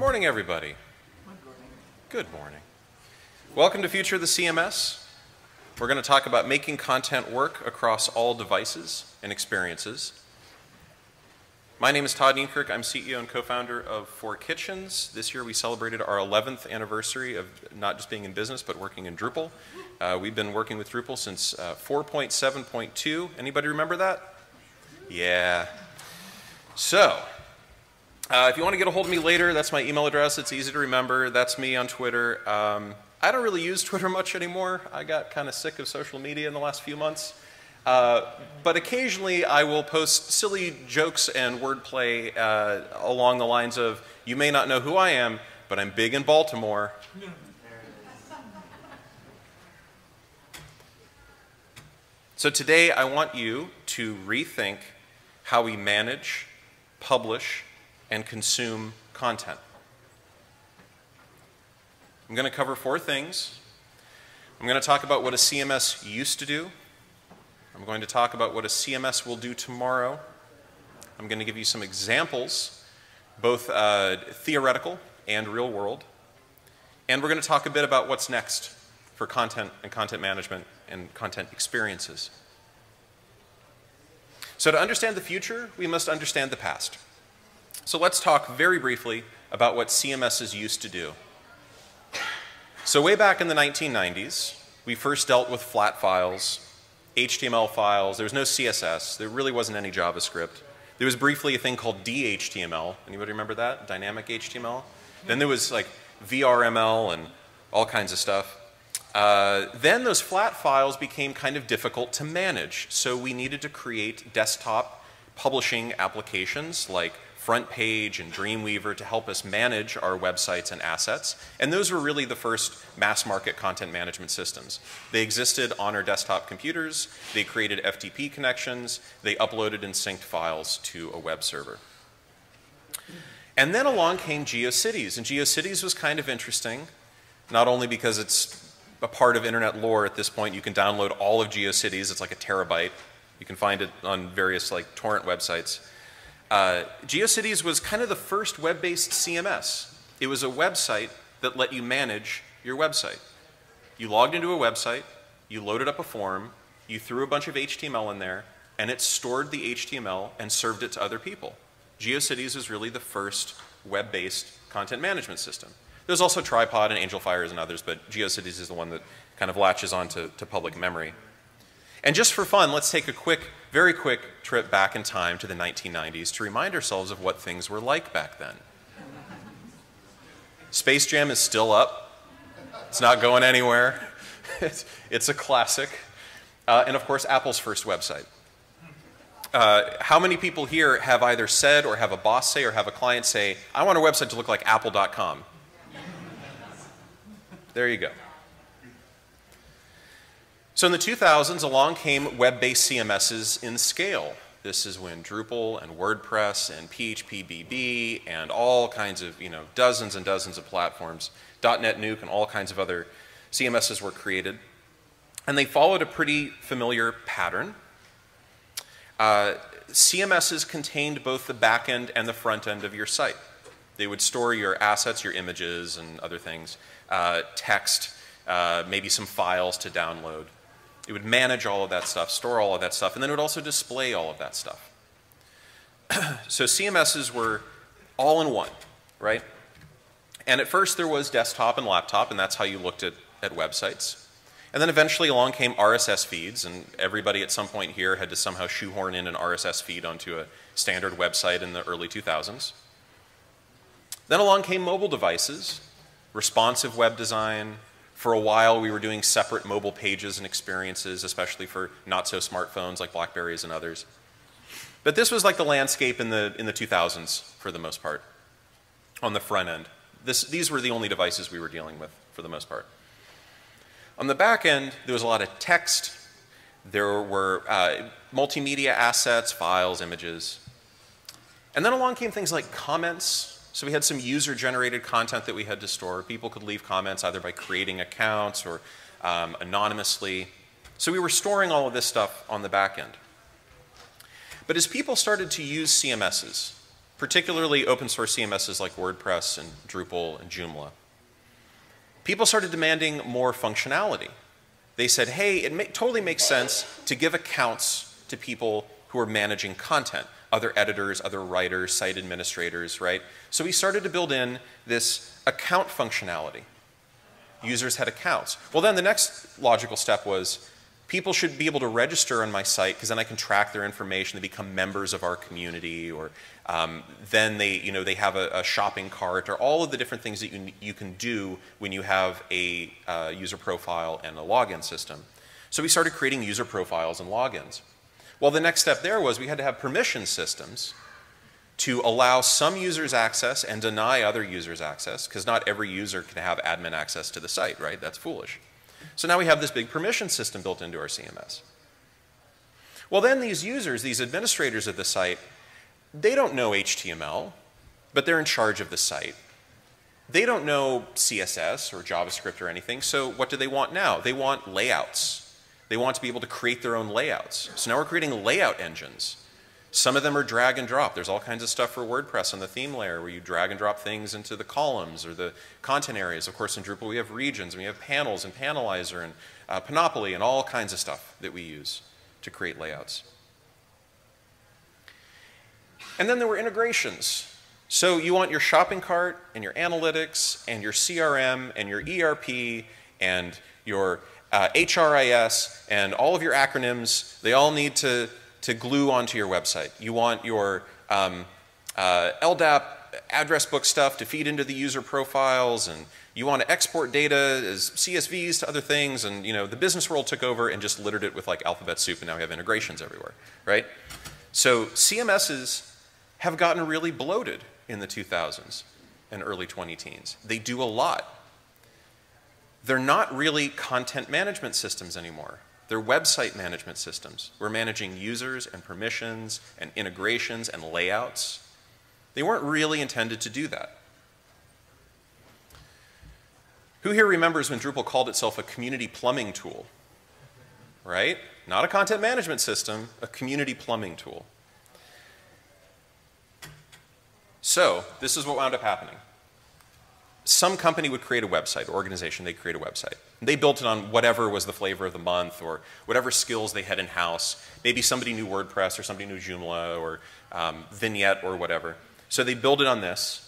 morning, everybody. Good morning. Welcome to Future of the CMS. We're going to talk about making content work across all devices and experiences. My name is Todd Nienkerk. I'm CEO and co-founder of Four Kitchens. This year we celebrated our 11th anniversary of not just being in business, but working in Drupal. Uh, we've been working with Drupal since uh, 4.7.2. Anybody remember that? Yeah. So, uh, if you want to get a hold of me later, that's my email address. It's easy to remember. That's me on Twitter. Um, I don't really use Twitter much anymore. I got kind of sick of social media in the last few months. Uh, but occasionally I will post silly jokes and wordplay uh, along the lines of, you may not know who I am, but I'm big in Baltimore. so today I want you to rethink how we manage, publish, and consume content. I'm going to cover four things. I'm going to talk about what a CMS used to do. I'm going to talk about what a CMS will do tomorrow. I'm going to give you some examples, both uh, theoretical and real world. And we're going to talk a bit about what's next for content and content management and content experiences. So to understand the future, we must understand the past. So let's talk very briefly about what CMSs used to do. So way back in the 1990s, we first dealt with flat files, HTML files. There was no CSS. There really wasn't any JavaScript. There was briefly a thing called DHTML. Anybody remember that? Dynamic HTML? Then there was like VRML and all kinds of stuff. Uh, then those flat files became kind of difficult to manage. So we needed to create desktop publishing applications like FrontPage and Dreamweaver to help us manage our websites and assets. And those were really the first mass market content management systems. They existed on our desktop computers, they created FTP connections, they uploaded and synced files to a web server. And then along came GeoCities, and GeoCities was kind of interesting, not only because it's a part of internet lore at this point, you can download all of GeoCities, it's like a terabyte. You can find it on various like torrent websites. Uh, GeoCities was kind of the first web-based CMS. It was a website that let you manage your website. You logged into a website, you loaded up a form, you threw a bunch of HTML in there, and it stored the HTML and served it to other people. GeoCities is really the first web-based content management system. There's also Tripod and Angelfires and others, but GeoCities is the one that kind of latches onto to public memory. And just for fun, let's take a quick, very quick trip back in time to the 1990s to remind ourselves of what things were like back then. Space Jam is still up. It's not going anywhere. It's, a classic. Uh, and of course, Apple's first website. Uh, how many people here have either said or have a boss say or have a client say, I want a website to look like apple.com? There you go. So in the 2000s, along came web-based CMSs in scale. This is when Drupal and WordPress and PHPBB and all kinds of, you know, dozens and dozens of platforms, .NET Nuke and all kinds of other CMSs were created. And they followed a pretty familiar pattern. Uh, CMSs contained both the back end and the front end of your site. They would store your assets, your images and other things, uh, text, uh, maybe some files to download. It would manage all of that stuff, store all of that stuff, and then it would also display all of that stuff. so CMSs were all in one, right? And at first there was desktop and laptop, and that's how you looked at, at websites. And then eventually along came RSS feeds, and everybody at some point here had to somehow shoehorn in an RSS feed onto a standard website in the early 2000s. Then along came mobile devices, responsive web design, for a while, we were doing separate mobile pages and experiences, especially for not so smartphones like Blackberries and others. But this was like the landscape in the, in the 2000s for the most part, on the front end. This, these were the only devices we were dealing with for the most part. On the back end, there was a lot of text. There were uh, multimedia assets, files, images. And then along came things like comments so we had some user-generated content that we had to store. People could leave comments either by creating accounts or um, anonymously. So we were storing all of this stuff on the back end. But as people started to use CMSs, particularly open source CMSs like WordPress and Drupal and Joomla. People started demanding more functionality. They said, hey, it ma totally makes sense to give accounts to people who are managing content, other editors, other writers, site administrators, right? So we started to build in this account functionality. Users had accounts. Well, then the next logical step was people should be able to register on my site because then I can track their information. They become members of our community, or um, then they, you know, they have a, a, shopping cart, or all of the different things that you, you can do when you have a uh, user profile and a login system. So we started creating user profiles and logins. Well, the next step there was we had to have permission systems to allow some users access and deny other users access, because not every user can have admin access to the site, right? That's foolish. So now we have this big permission system built into our CMS. Well, then these users, these administrators of the site, they don't know HTML, but they're in charge of the site. They don't know CSS or JavaScript or anything, so what do they want now? They want layouts. They want to be able to create their own layouts. So now we're creating layout engines. Some of them are drag and drop. There's all kinds of stuff for WordPress on the theme layer where you drag and drop things into the columns or the content areas. Of course, in Drupal we have regions, and we have panels and Panelizer and uh, Panoply and all kinds of stuff that we use to create layouts. And then there were integrations. So you want your shopping cart and your analytics and your CRM and your ERP and your uh, HRIS, and all of your acronyms, they all need to, to glue onto your website. You want your um, uh, LDAP address book stuff to feed into the user profiles, and you want to export data as CSVs to other things, and you know the business world took over and just littered it with like alphabet soup, and now we have integrations everywhere, right? So CMSs have gotten really bloated in the 2000s and early 20 teens. They do a lot they're not really content management systems anymore. They're website management systems. We're managing users and permissions and integrations and layouts. They weren't really intended to do that. Who here remembers when Drupal called itself a community plumbing tool? Right? Not a content management system, a community plumbing tool. So, this is what wound up happening some company would create a website, organization, they'd create a website. They built it on whatever was the flavor of the month or whatever skills they had in-house. Maybe somebody knew WordPress or somebody knew Joomla or um, Vignette or whatever. So they build it on this.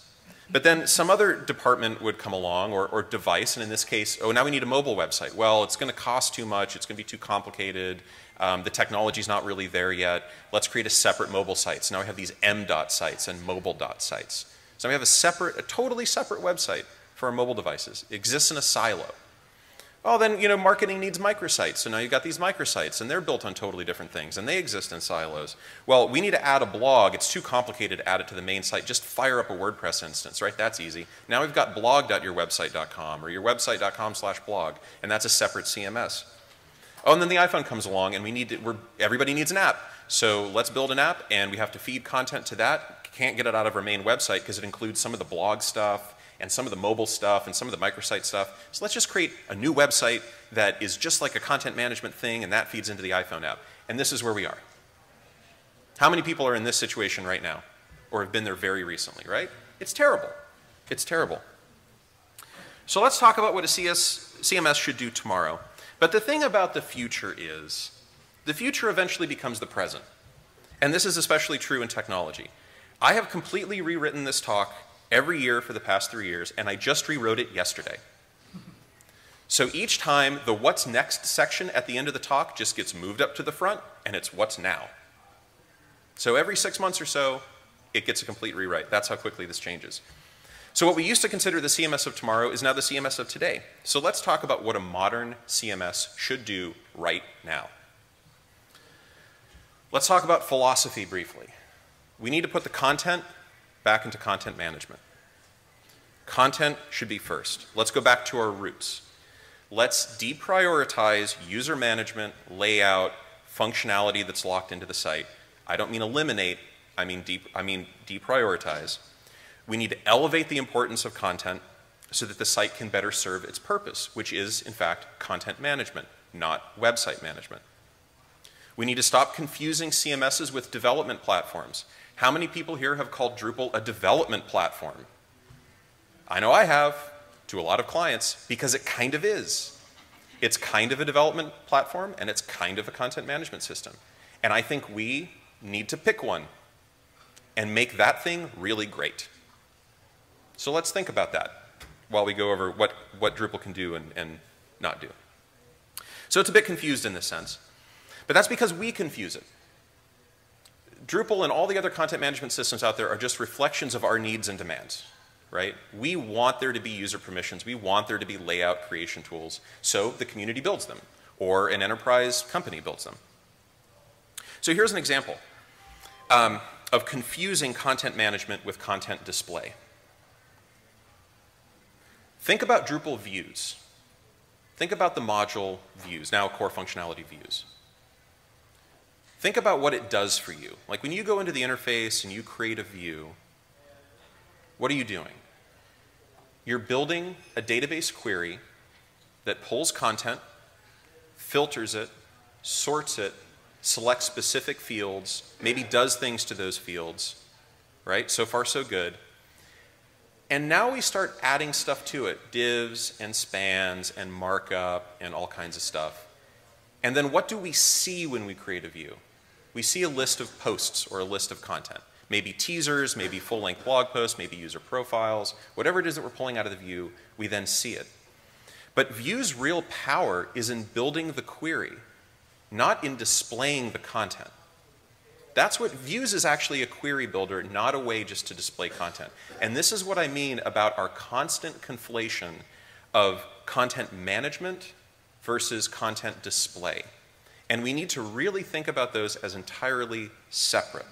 But then some other department would come along or, or device, and in this case, oh, now we need a mobile website. Well, it's going to cost too much. It's going to be too complicated. Um, the technology's not really there yet. Let's create a separate mobile site. So now we have these M-dot sites and mobile-dot sites. So we have a separate, a totally separate website for our mobile devices. It exists in a silo. Oh, then, you know, marketing needs microsites. So now you've got these microsites, and they're built on totally different things, and they exist in silos. Well, we need to add a blog. It's too complicated to add it to the main site. Just fire up a WordPress instance, right? That's easy. Now we've got blog.yourwebsite.com or yourwebsite.com slash blog, and that's a separate CMS. Oh, and then the iPhone comes along, and we need to, we're, everybody needs an app. So let's build an app, and we have to feed content to that can't get it out of our main website because it includes some of the blog stuff and some of the mobile stuff and some of the microsite stuff. So let's just create a new website that is just like a content management thing and that feeds into the iPhone app. And this is where we are. How many people are in this situation right now or have been there very recently, right? It's terrible. It's terrible. So let's talk about what a CS, CMS should do tomorrow. But the thing about the future is the future eventually becomes the present. And this is especially true in technology. I have completely rewritten this talk every year for the past three years, and I just rewrote it yesterday. So each time, the what's next section at the end of the talk just gets moved up to the front, and it's what's now. So every six months or so, it gets a complete rewrite. That's how quickly this changes. So what we used to consider the CMS of tomorrow is now the CMS of today. So let's talk about what a modern CMS should do right now. Let's talk about philosophy briefly we need to put the content back into content management. Content should be first. Let's go back to our roots. Let's deprioritize user management, layout, functionality that's locked into the site. I don't mean eliminate, I mean, de I mean deprioritize. We need to elevate the importance of content so that the site can better serve its purpose, which is, in fact, content management, not website management. We need to stop confusing CMSs with development platforms. How many people here have called Drupal a development platform? I know I have to a lot of clients because it kind of is. It's kind of a development platform and it's kind of a content management system. And I think we need to pick one and make that thing really great. So let's think about that while we go over what, what Drupal can do and, and not do. So it's a bit confused in this sense, but that's because we confuse it. Drupal and all the other content management systems out there are just reflections of our needs and demands, right? We want there to be user permissions. We want there to be layout creation tools. So the community builds them, or an enterprise company builds them. So here's an example um, of confusing content management with content display. Think about Drupal views. Think about the module views, now core functionality views. Think about what it does for you. Like when you go into the interface and you create a view, what are you doing? You're building a database query that pulls content, filters it, sorts it, selects specific fields, maybe does things to those fields, right? So far, so good. And now we start adding stuff to it divs and spans and markup and all kinds of stuff. And then what do we see when we create a view? We see a list of posts or a list of content. Maybe teasers, maybe full length blog posts, maybe user profiles, whatever it is that we're pulling out of the view, we then see it. But View's real power is in building the query, not in displaying the content. That's what Views is actually a query builder, not a way just to display content. And this is what I mean about our constant conflation of content management versus content display. And we need to really think about those as entirely separate.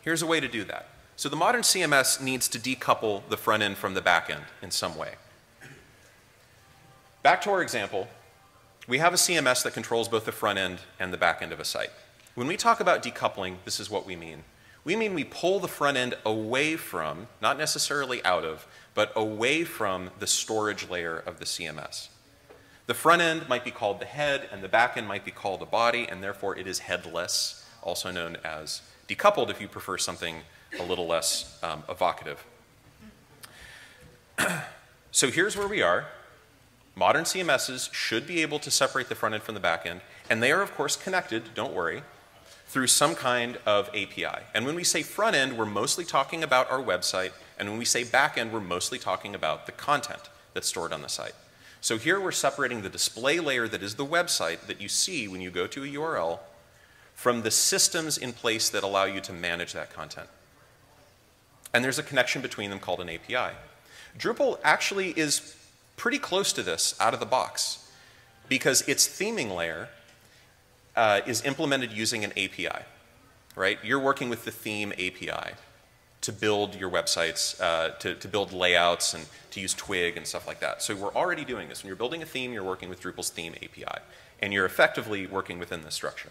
Here's a way to do that. So the modern CMS needs to decouple the front end from the back end in some way. Back to our example, we have a CMS that controls both the front end and the back end of a site. When we talk about decoupling, this is what we mean. We mean we pull the front end away from, not necessarily out of, but away from the storage layer of the CMS. The front end might be called the head, and the back end might be called the body, and therefore it is headless, also known as decoupled if you prefer something a little less um, evocative. so here's where we are. Modern CMSs should be able to separate the front end from the back end, and they are, of course, connected, don't worry, through some kind of API. And when we say front end, we're mostly talking about our website, and when we say back end, we're mostly talking about the content that's stored on the site. So here we're separating the display layer that is the website that you see when you go to a URL from the systems in place that allow you to manage that content. And there's a connection between them called an API. Drupal actually is pretty close to this out of the box because its theming layer uh, is implemented using an API, right? You're working with the theme API to build your websites, uh, to, to build layouts and to use Twig and stuff like that. So we're already doing this. When you're building a theme, you're working with Drupal's theme API, and you're effectively working within this structure.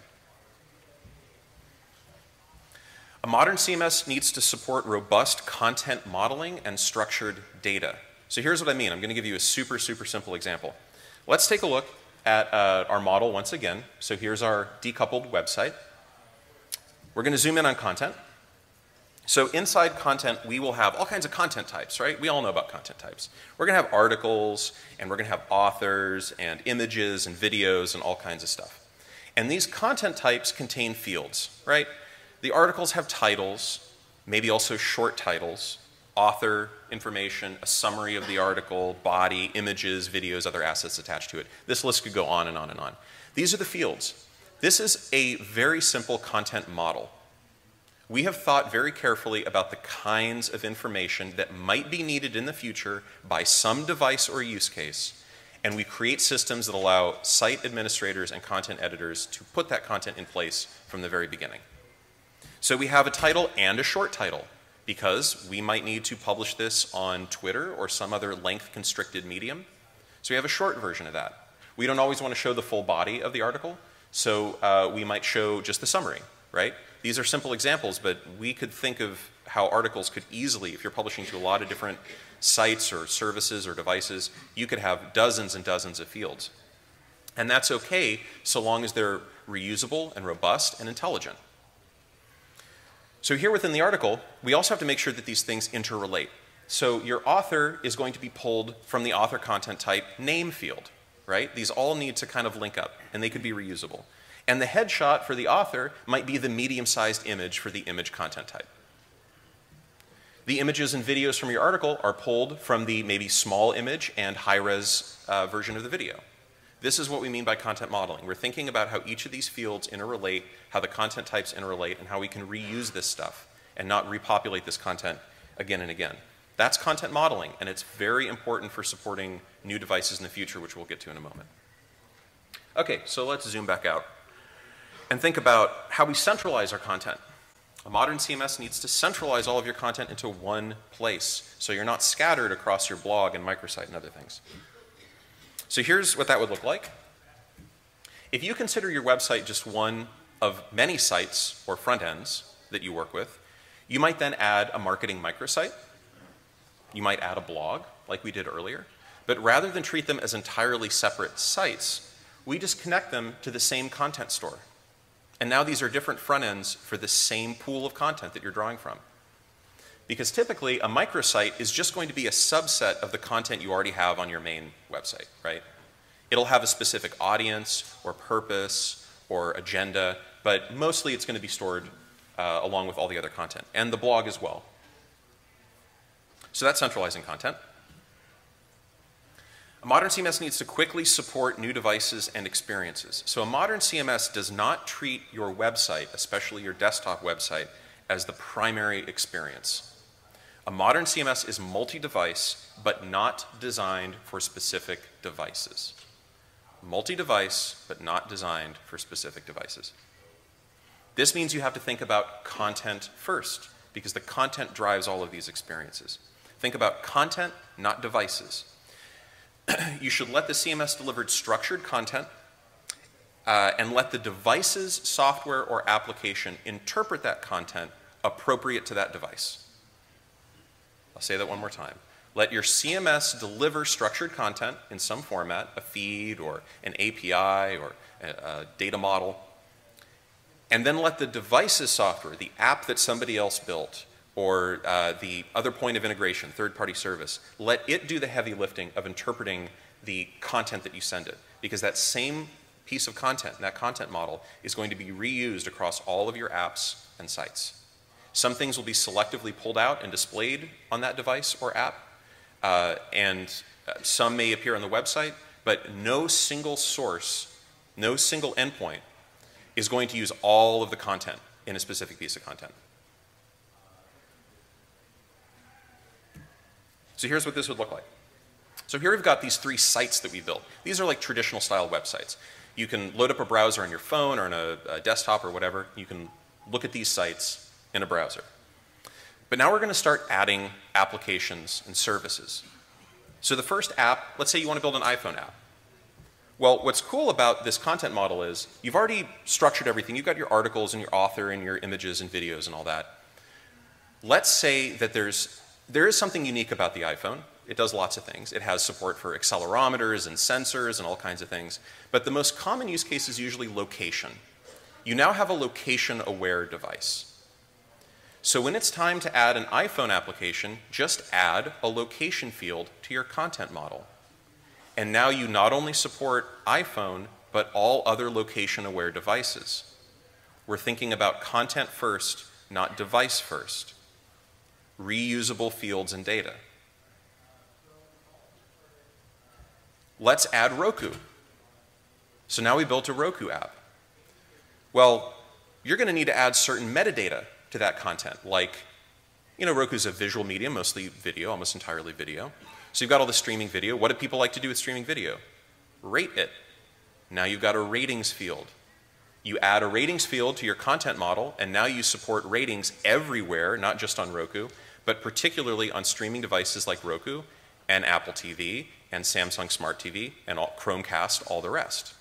A modern CMS needs to support robust content modeling and structured data. So here's what I mean. I'm going to give you a super, super simple example. Let's take a look at uh, our model once again. So here's our decoupled website. We're going to zoom in on content. So inside content, we will have all kinds of content types, right? We all know about content types. We're going to have articles, and we're going to have authors, and images, and videos, and all kinds of stuff. And these content types contain fields, right? The articles have titles, maybe also short titles, author information, a summary of the article, body, images, videos, other assets attached to it. This list could go on and on and on. These are the fields. This is a very simple content model. We have thought very carefully about the kinds of information that might be needed in the future by some device or use case, and we create systems that allow site administrators and content editors to put that content in place from the very beginning. So we have a title and a short title because we might need to publish this on Twitter or some other length constricted medium. So we have a short version of that. We don't always want to show the full body of the article, so uh, we might show just the summary, right? These are simple examples, but we could think of how articles could easily, if you're publishing to a lot of different sites or services or devices, you could have dozens and dozens of fields. And that's okay so long as they're reusable and robust and intelligent. So here within the article, we also have to make sure that these things interrelate. So your author is going to be pulled from the author content type name field, right? These all need to kind of link up, and they could be reusable. And the headshot for the author might be the medium-sized image for the image content type. The images and videos from your article are pulled from the maybe small image and high-res uh, version of the video. This is what we mean by content modeling. We're thinking about how each of these fields interrelate, how the content types interrelate, and how we can reuse this stuff and not repopulate this content again and again. That's content modeling, and it's very important for supporting new devices in the future, which we'll get to in a moment. Okay, so let's zoom back out and think about how we centralize our content. A modern CMS needs to centralize all of your content into one place so you're not scattered across your blog and microsite and other things. So here's what that would look like. If you consider your website just one of many sites or front ends that you work with, you might then add a marketing microsite. You might add a blog, like we did earlier. But rather than treat them as entirely separate sites, we just connect them to the same content store. And now these are different front ends for the same pool of content that you're drawing from. Because typically, a microsite is just going to be a subset of the content you already have on your main website, right? It'll have a specific audience or purpose or agenda, but mostly it's going to be stored uh, along with all the other content, and the blog as well. So that's centralizing content. A modern CMS needs to quickly support new devices and experiences. So a modern CMS does not treat your website, especially your desktop website, as the primary experience. A modern CMS is multi-device, but not designed for specific devices. Multi-device, but not designed for specific devices. This means you have to think about content first, because the content drives all of these experiences. Think about content, not devices. you should let the CMS delivered structured content uh, and let the device's software or application interpret that content appropriate to that device. I'll say that one more time. Let your CMS deliver structured content in some format, a feed or an API or a, a data model, and then let the device's software, the app that somebody else built, or uh, the other point of integration, third-party service, let it do the heavy lifting of interpreting the content that you send it. Because that same piece of content, that content model, is going to be reused across all of your apps and sites. Some things will be selectively pulled out and displayed on that device or app, uh, and uh, some may appear on the website, but no single source, no single endpoint is going to use all of the content in a specific piece of content. So here's what this would look like. So here we've got these three sites that we built. These are like traditional style websites. You can load up a browser on your phone or on a, a desktop or whatever. You can look at these sites in a browser. But now we're going to start adding applications and services. So the first app, let's say you want to build an iPhone app. Well, what's cool about this content model is you've already structured everything. You've got your articles and your author and your images and videos and all that. Let's say that there's there is something unique about the iPhone. It does lots of things. It has support for accelerometers and sensors and all kinds of things. But the most common use case is usually location. You now have a location-aware device. So when it's time to add an iPhone application, just add a location field to your content model. And now you not only support iPhone, but all other location-aware devices. We're thinking about content first, not device first reusable fields and data. Let's add Roku. So now we built a Roku app. Well, you're going to need to add certain metadata to that content, like, you know, Roku's a visual medium, mostly video, almost entirely video. So you've got all the streaming video. What do people like to do with streaming video? Rate it. Now you've got a ratings field. You add a ratings field to your content model, and now you support ratings everywhere, not just on Roku but particularly on streaming devices like Roku and Apple TV and Samsung Smart TV and all, Chromecast, all the rest.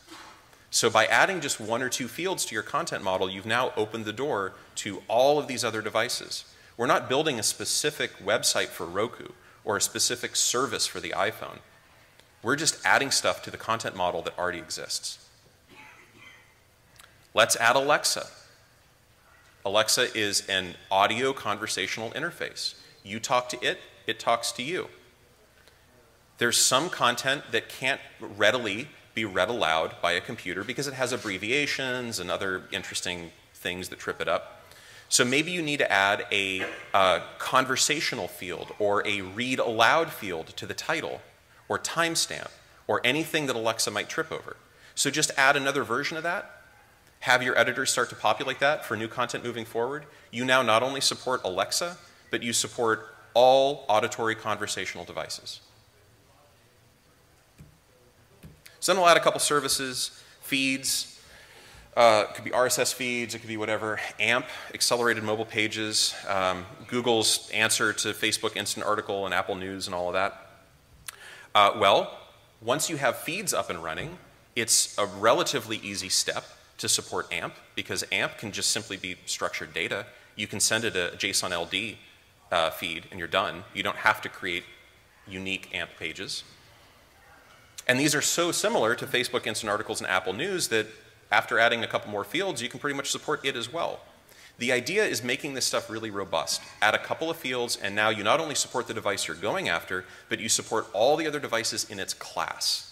So by adding just one or two fields to your content model, you've now opened the door to all of these other devices. We're not building a specific website for Roku or a specific service for the iPhone. We're just adding stuff to the content model that already exists. Let's add Alexa. Alexa is an audio conversational interface. You talk to it, it talks to you. There's some content that can't readily be read aloud by a computer because it has abbreviations and other interesting things that trip it up. So maybe you need to add a uh, conversational field or a read aloud field to the title or timestamp or anything that Alexa might trip over. So just add another version of that, have your editors start to populate that for new content moving forward. You now not only support Alexa, but you support all auditory conversational devices. So then we'll add a couple services, feeds, uh, it could be RSS feeds, it could be whatever, AMP, accelerated mobile pages, um, Google's answer to Facebook Instant Article and Apple News and all of that. Uh, well, once you have feeds up and running, it's a relatively easy step to support AMP because AMP can just simply be structured data. You can send it a JSON LD uh, feed and you're done. You don't have to create unique AMP pages. And these are so similar to Facebook Instant Articles and Apple News that after adding a couple more fields, you can pretty much support it as well. The idea is making this stuff really robust. Add a couple of fields, and now you not only support the device you're going after, but you support all the other devices in its class.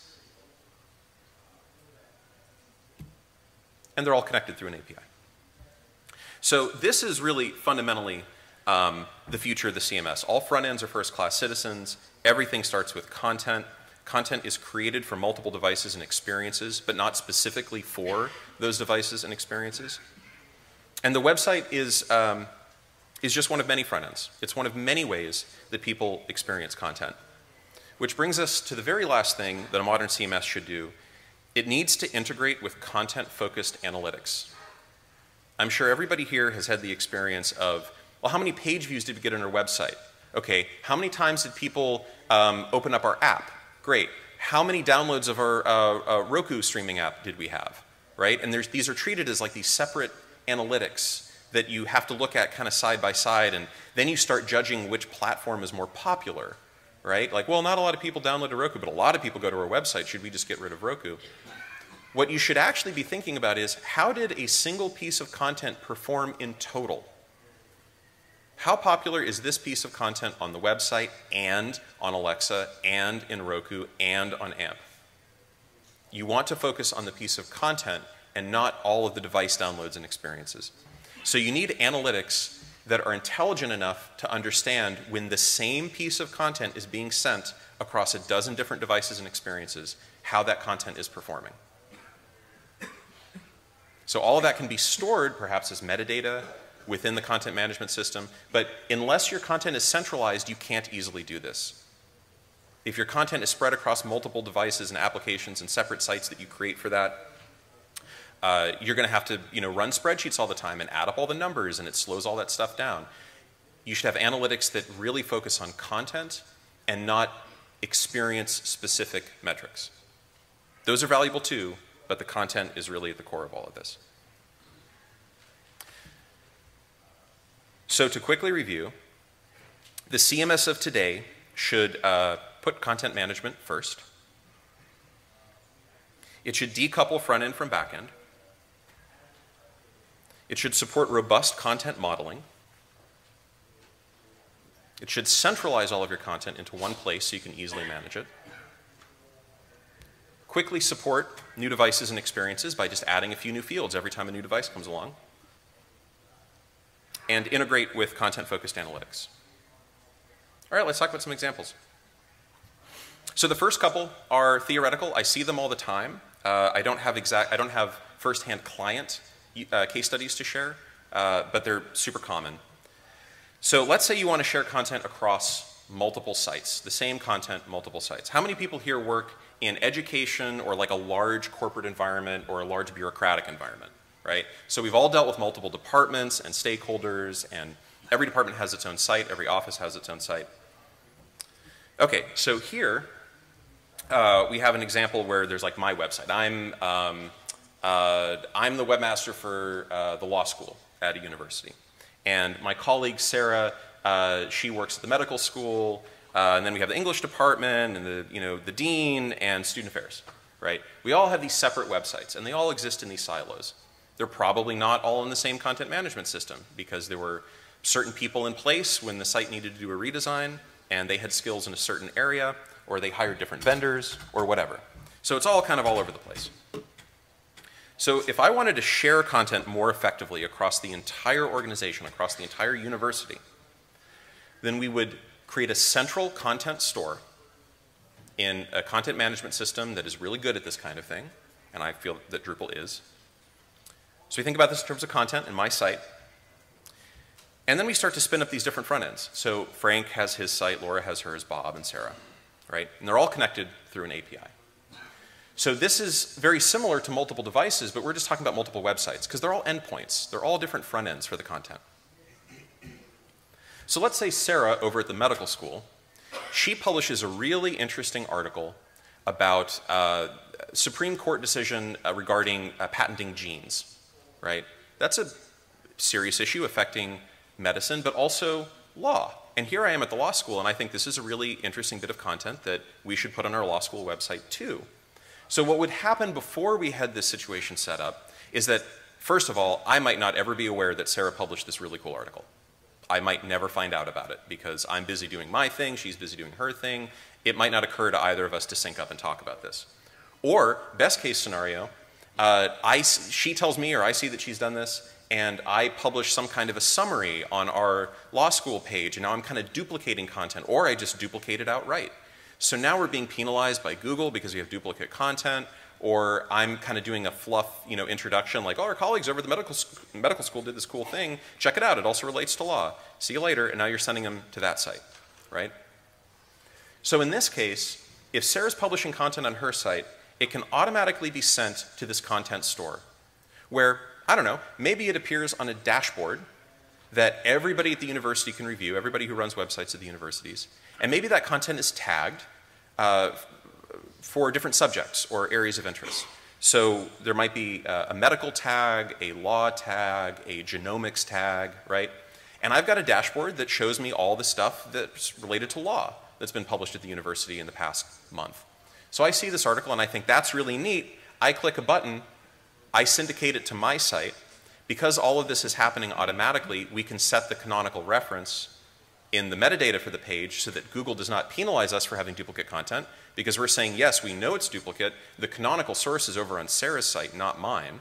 And they're all connected through an API. So this is really fundamentally um, the future of the CMS. All front ends are first-class citizens. Everything starts with content. Content is created for multiple devices and experiences, but not specifically for those devices and experiences. And the website is, um, is just one of many front ends. It's one of many ways that people experience content. Which brings us to the very last thing that a modern CMS should do. It needs to integrate with content-focused analytics. I'm sure everybody here has had the experience of, well, how many page views did we get on our website? Okay, how many times did people um, open up our app? Great. How many downloads of our uh, uh, Roku streaming app did we have? Right? And these are treated as like these separate analytics that you have to look at kind of side by side, and then you start judging which platform is more popular, right? Like, well, not a lot of people download a Roku, but a lot of people go to our website. Should we just get rid of Roku? What you should actually be thinking about is how did a single piece of content perform in total? How popular is this piece of content on the website and on Alexa and in Roku and on AMP? You want to focus on the piece of content and not all of the device downloads and experiences. So you need analytics that are intelligent enough to understand when the same piece of content is being sent across a dozen different devices and experiences, how that content is performing. So all of that can be stored perhaps as metadata within the content management system, but unless your content is centralized, you can't easily do this. If your content is spread across multiple devices and applications and separate sites that you create for that, uh, you're going to have to you know, run spreadsheets all the time and add up all the numbers and it slows all that stuff down. You should have analytics that really focus on content and not experience specific metrics. Those are valuable too, but the content is really at the core of all of this. So to quickly review, the CMS of today should uh, put content management first. It should decouple front end from back end. It should support robust content modeling. It should centralize all of your content into one place so you can easily manage it. Quickly support new devices and experiences by just adding a few new fields every time a new device comes along and integrate with content-focused analytics. All right, let's talk about some examples. So the first couple are theoretical. I see them all the time. Uh, I don't have exact, I don't have firsthand client uh, case studies to share, uh, but they're super common. So let's say you want to share content across multiple sites, the same content, multiple sites. How many people here work in education or like a large corporate environment or a large bureaucratic environment? Right? So we've all dealt with multiple departments and stakeholders, and every department has its own site, every office has its own site. Okay, so here uh, we have an example where there's like my website. I'm, um, uh, I'm the webmaster for uh, the law school at a university. And my colleague Sarah, uh, she works at the medical school, uh, and then we have the English department and the, you know, the dean and student affairs, right? We all have these separate websites, and they all exist in these silos. They're probably not all in the same content management system because there were certain people in place when the site needed to do a redesign and they had skills in a certain area or they hired different vendors or whatever. So it's all kind of all over the place. So if I wanted to share content more effectively across the entire organization, across the entire university, then we would create a central content store in a content management system that is really good at this kind of thing, and I feel that Drupal is. So we think about this in terms of content in my site, and then we start to spin up these different front ends. So Frank has his site, Laura has hers, Bob and Sarah, right? And they're all connected through an API. So this is very similar to multiple devices, but we're just talking about multiple websites because they're all endpoints. They're all different front ends for the content. So let's say Sarah over at the medical school, she publishes a really interesting article about uh, Supreme Court decision uh, regarding uh, patenting genes, right? That's a serious issue affecting medicine, but also law. And here I am at the law school, and I think this is a really interesting bit of content that we should put on our law school website too. So what would happen before we had this situation set up is that, first of all, I might not ever be aware that Sarah published this really cool article. I might never find out about it because I'm busy doing my thing, she's busy doing her thing. It might not occur to either of us to sync up and talk about this. Or, best case scenario, uh, I, she tells me or I see that she's done this, and I publish some kind of a summary on our law school page, and now I'm kind of duplicating content, or I just duplicate it outright. So now we're being penalized by Google because we have duplicate content, or I'm kind of doing a fluff, you know, introduction like, oh, our colleagues over at the medical, medical school did this cool thing. Check it out. It also relates to law. See you later. And now you're sending them to that site, right? So in this case, if Sarah's publishing content on her site, it can automatically be sent to this content store where, I don't know, maybe it appears on a dashboard that everybody at the university can review, everybody who runs websites at the universities, and maybe that content is tagged uh, for different subjects or areas of interest. So there might be a, a medical tag, a law tag, a genomics tag, right? And I've got a dashboard that shows me all the stuff that's related to law that's been published at the university in the past month. So I see this article and I think that's really neat. I click a button, I syndicate it to my site. Because all of this is happening automatically, we can set the canonical reference in the metadata for the page so that Google does not penalize us for having duplicate content because we're saying, yes, we know it's duplicate. The canonical source is over on Sarah's site, not mine.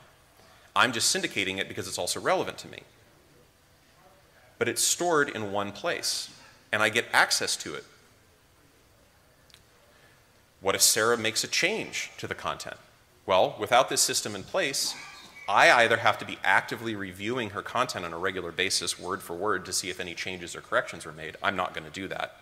I'm just syndicating it because it's also relevant to me. But it's stored in one place, and I get access to it. What if Sarah makes a change to the content? Well, without this system in place, I either have to be actively reviewing her content on a regular basis, word for word, to see if any changes or corrections were made. I'm not going to do that.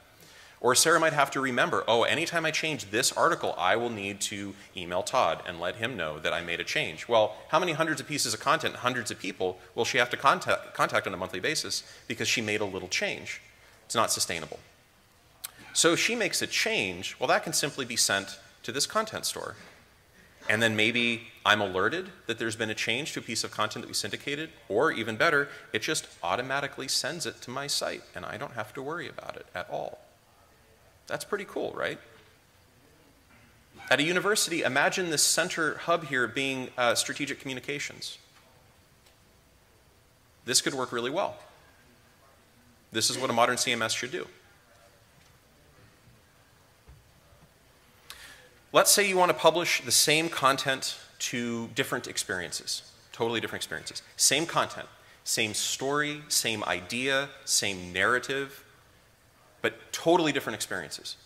Or Sarah might have to remember, oh, anytime I change this article, I will need to email Todd and let him know that I made a change. Well, how many hundreds of pieces of content, hundreds of people, will she have to contact, contact on a monthly basis because she made a little change? It's not sustainable. So if she makes a change, well, that can simply be sent to this content store. And then maybe I'm alerted that there's been a change to a piece of content that we syndicated, or even better, it just automatically sends it to my site and I don't have to worry about it at all. That's pretty cool, right? At a university, imagine this center hub here being uh, strategic communications. This could work really well. This is what a modern CMS should do. Let's say you want to publish the same content to different experiences, totally different experiences. Same content, same story, same idea, same narrative, but totally different experiences.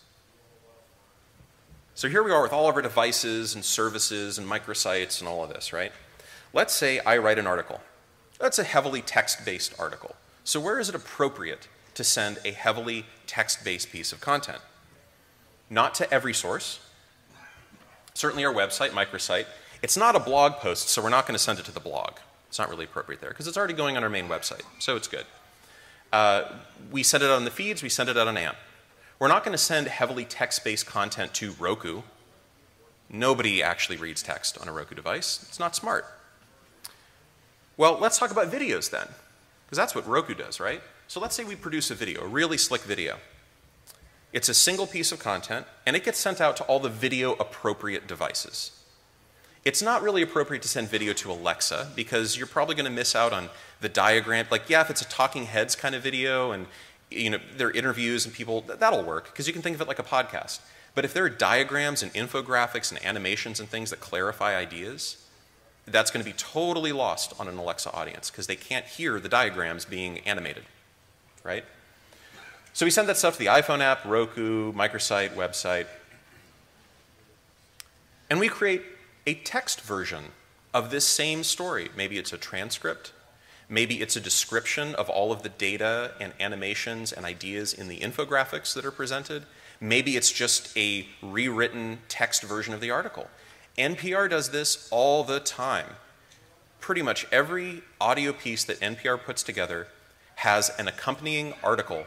So here we are with all of our devices and services and microsites and all of this, right? Let's say I write an article. That's a heavily text-based article. So where is it appropriate to send a heavily text-based piece of content? Not to every source, certainly our website, microsite. It's not a blog post, so we're not going to send it to the blog. It's not really appropriate there because it's already going on our main website, so it's good. Uh, we send it on the feeds, we send it out on AMP. We're not going to send heavily text-based content to Roku. Nobody actually reads text on a Roku device. It's not smart. Well, let's talk about videos then, because that's what Roku does, right? So let's say we produce a video, a really slick video. It's a single piece of content, and it gets sent out to all the video appropriate devices. It's not really appropriate to send video to Alexa because you're probably going to miss out on the diagram. Like, yeah, if it's a talking heads kind of video and you know, there are interviews and people, that'll work because you can think of it like a podcast. But if there are diagrams and infographics and animations and things that clarify ideas, that's going to be totally lost on an Alexa audience because they can't hear the diagrams being animated, right? So we send that stuff to the iPhone app, Roku, microsite, website, and we create a text version of this same story. Maybe it's a transcript, maybe it's a description of all of the data and animations and ideas in the infographics that are presented, maybe it's just a rewritten text version of the article. NPR does this all the time. Pretty much every audio piece that NPR puts together has an accompanying article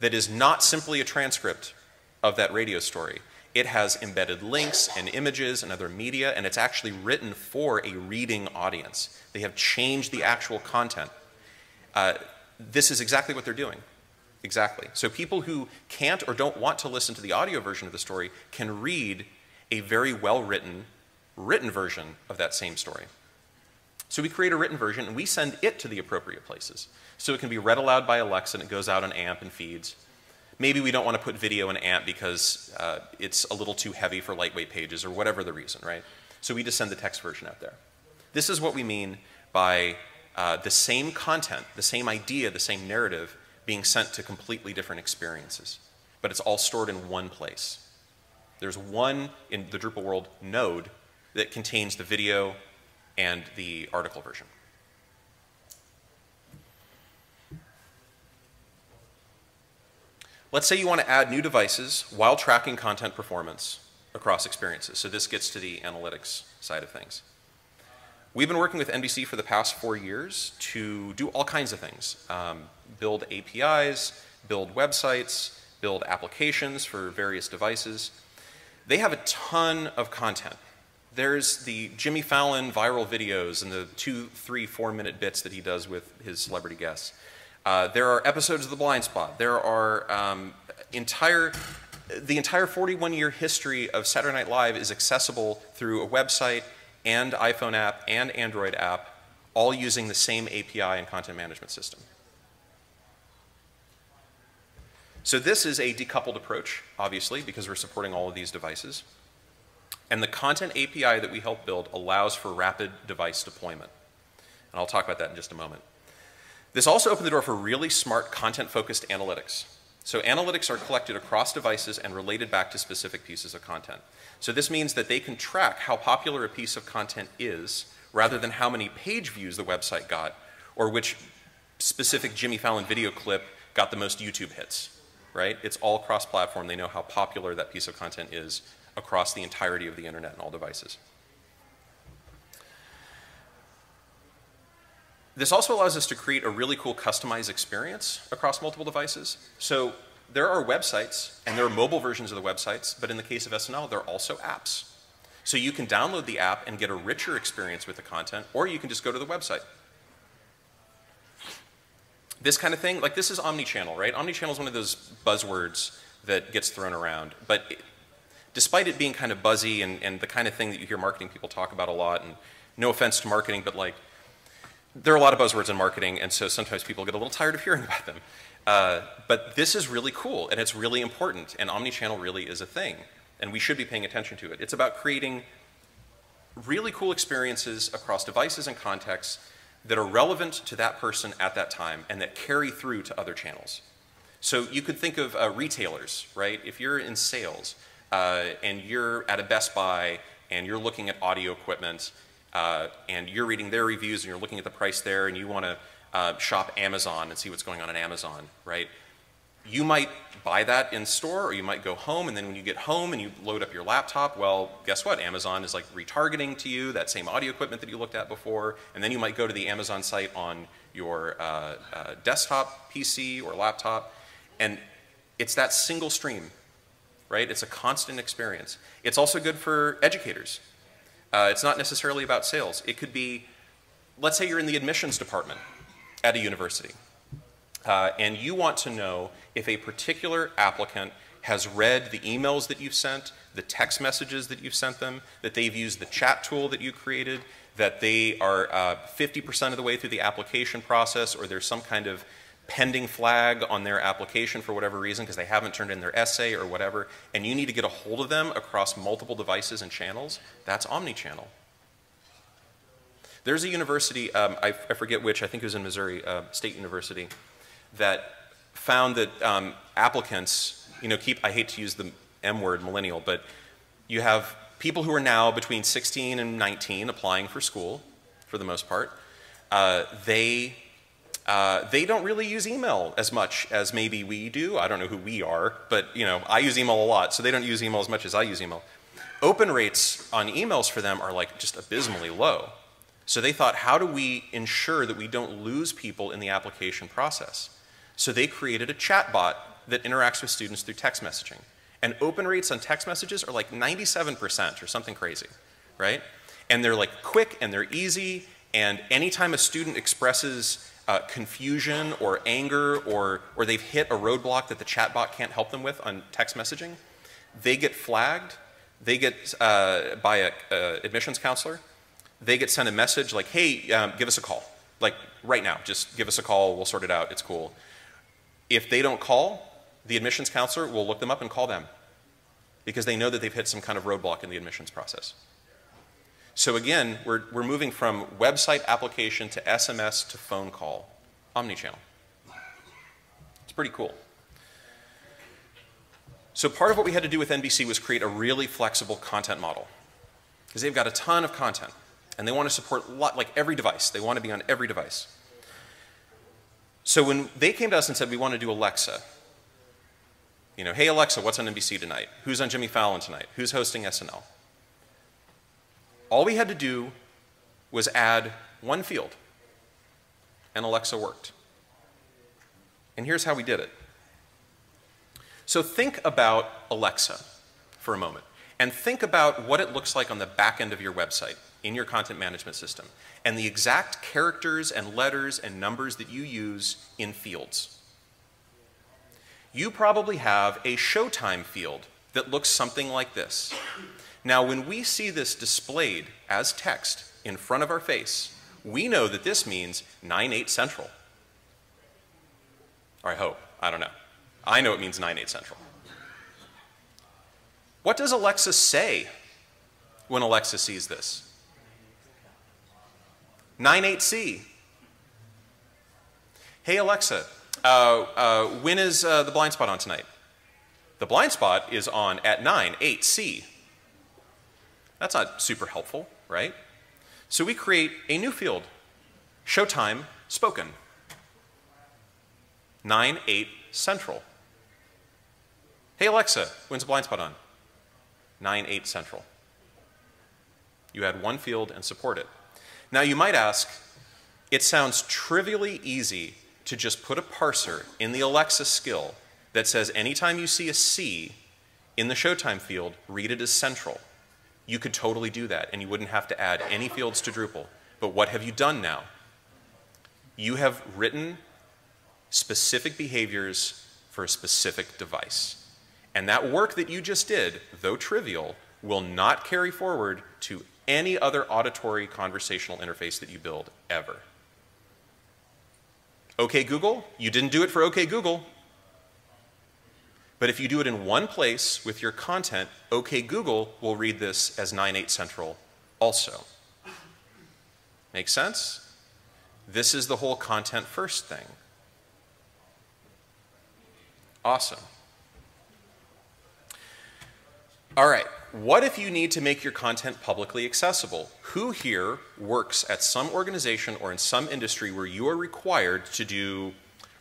that is not simply a transcript of that radio story. It has embedded links and images and other media, and it's actually written for a reading audience. They have changed the actual content. Uh, this is exactly what they're doing. Exactly. So people who can't or don't want to listen to the audio version of the story can read a very well written, written version of that same story. So we create a written version and we send it to the appropriate places. So it can be read aloud by Alexa and it goes out on AMP and feeds. Maybe we don't want to put video in AMP because uh, it's a little too heavy for lightweight pages or whatever the reason, right? So we just send the text version out there. This is what we mean by uh, the same content, the same idea, the same narrative being sent to completely different experiences. But it's all stored in one place. There's one in the Drupal world node that contains the video and the article version. Let's say you want to add new devices while tracking content performance across experiences. So this gets to the analytics side of things. We've been working with NBC for the past four years to do all kinds of things. Um, build APIs, build websites, build applications for various devices. They have a ton of content. There's the Jimmy Fallon viral videos and the two, three, four minute bits that he does with his celebrity guests. Uh, there are episodes of The Blindspot. There are um, entire, the entire 41 year history of Saturday Night Live is accessible through a website and iPhone app and Android app, all using the same API and content management system. So this is a decoupled approach, obviously, because we're supporting all of these devices. And the content API that we help build allows for rapid device deployment. And I'll talk about that in just a moment. This also opened the door for really smart content-focused analytics. So analytics are collected across devices and related back to specific pieces of content. So this means that they can track how popular a piece of content is rather than how many page views the website got or which specific Jimmy Fallon video clip got the most YouTube hits right? It's all cross-platform. They know how popular that piece of content is across the entirety of the internet and all devices. This also allows us to create a really cool customized experience across multiple devices. So there are websites, and there are mobile versions of the websites, but in the case of SNL, there are also apps. So you can download the app and get a richer experience with the content, or you can just go to the website this kind of thing, like this is omni-channel, right? Omni-channel is one of those buzzwords that gets thrown around. But despite it being kind of buzzy and, and the kind of thing that you hear marketing people talk about a lot, and no offense to marketing, but like, there are a lot of buzzwords in marketing, and so sometimes people get a little tired of hearing about them. Uh, but this is really cool, and it's really important, and omni-channel really is a thing, and we should be paying attention to it. It's about creating really cool experiences across devices and contexts that are relevant to that person at that time and that carry through to other channels. So you could think of uh, retailers, right? If you're in sales uh, and you're at a Best Buy and you're looking at audio equipment uh, and you're reading their reviews and you're looking at the price there and you want to uh, shop Amazon and see what's going on on Amazon, right? you might buy that in store or you might go home and then when you get home and you load up your laptop, well, guess what? Amazon is like retargeting to you that same audio equipment that you looked at before. And then you might go to the Amazon site on your uh, uh, desktop PC or laptop. And it's that single stream, right? It's a constant experience. It's also good for educators. Uh, it's not necessarily about sales. It could be, let's say you're in the admissions department at a university uh, and you want to know if a particular applicant has read the emails that you've sent, the text messages that you've sent them, that they've used the chat tool that you created, that they are 50% uh, of the way through the application process, or there's some kind of pending flag on their application for whatever reason because they haven't turned in their essay or whatever, and you need to get a hold of them across multiple devices and channels, that's omnichannel. There's a university, um, I, I, forget which, I think it was in Missouri, uh, State University, that found that um, applicants, you know, keep, I hate to use the M word, millennial, but you have people who are now between 16 and 19 applying for school, for the most part. Uh, they uh, they don't really use email as much as maybe we do. I don't know who we are, but you know, I use email a lot, so they don't use email as much as I use email. Open rates on emails for them are like just abysmally low. So they thought, how do we ensure that we don't lose people in the application process? So they created a chat bot that interacts with students through text messaging. And open rates on text messages are like 97% or something crazy, right? And they're like quick and they're easy. And anytime a student expresses uh, confusion or anger or, or they've hit a roadblock that the chatbot can't help them with on text messaging, they get flagged. They get, uh, by an admissions counselor, they get sent a message like, hey, um, give us a call. Like, right now, just give us a call, we'll sort it out, it's cool. If they don't call, the admissions counselor will look them up and call them because they know that they've hit some kind of roadblock in the admissions process. So again, we're, we're moving from website application to SMS to phone call, omnichannel. It's pretty cool. So part of what we had to do with NBC was create a really flexible content model because they've got a ton of content and they want to support lot, like every device. They want to be on every device. So when they came to us and said, we want to do Alexa, you know, hey Alexa, what's on NBC tonight? Who's on Jimmy Fallon tonight? Who's hosting SNL? All we had to do was add one field, and Alexa worked. And here's how we did it. So think about Alexa for a moment, and think about what it looks like on the back end of your website in your content management system, and the exact characters and letters and numbers that you use in fields. You probably have a showtime field that looks something like this. Now, when we see this displayed as text in front of our face, we know that this means 9-8 Central. Or I hope. I don't know. I know it means 9-8 Central. What does Alexa say when Alexa sees this? 9-8C. Hey, Alexa, uh, uh, when is uh, the Blindspot on tonight? The Blindspot is on at 9-8C. That's not super helpful, right? So we create a new field, Showtime Spoken. 9, 8 Central. Hey Alexa, when's the Blindspot on? 9, 8 Central. You add one field and support it. Now you might ask, it sounds trivially easy to just put a parser in the Alexa skill that says anytime you see a C in the Showtime field, read it as central you could totally do that and you wouldn't have to add any fields to Drupal. But what have you done now? You have written specific behaviors for a specific device. And that work that you just did, though trivial, will not carry forward to any other auditory conversational interface that you build ever. OK Google, you didn't do it for OK Google. But if you do it in one place with your content, OK Google will read this as 9.8 Central also. Make sense? This is the whole content first thing. Awesome. All right, what if you need to make your content publicly accessible? Who here works at some organization or in some industry where you are required to do